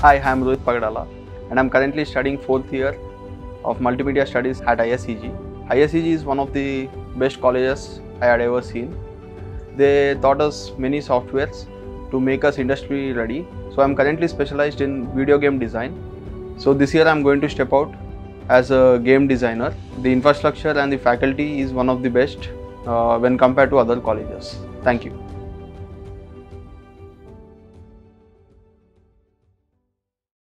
Hi, I am Rohith Pagadala and I am currently studying fourth year of multimedia studies at IACG. IACG is one of the best colleges I had ever seen. They taught us many softwares to make us industry ready. So I am currently specialized in video game design. So this year I am going to step out as a game designer. The infrastructure and the faculty is one of the best uh, when compared to other colleges. Thank you.